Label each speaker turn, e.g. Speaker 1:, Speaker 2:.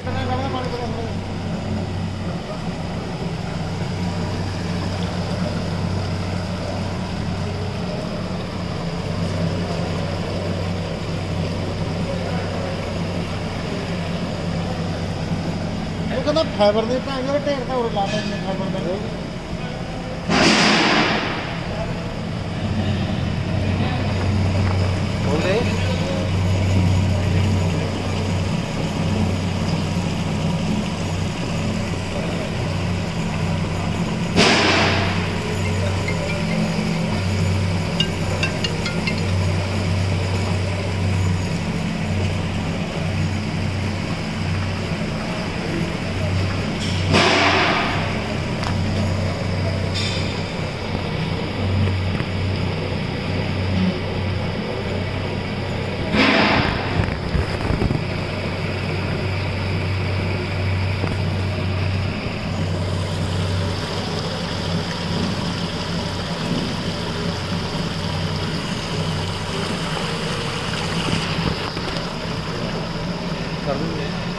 Speaker 1: ਉਹ ਕਹਿੰਦਾ ਫਾਈਬਰ ਦੇ ਭਾਂ ਢੇਰ ਤਾਂ ਉਹ ਲਾ ਦਿੰਦੇ ਫਾਈਬਰ ਦਾ।
Speaker 2: ਕਰ ਦਿੰਦੇ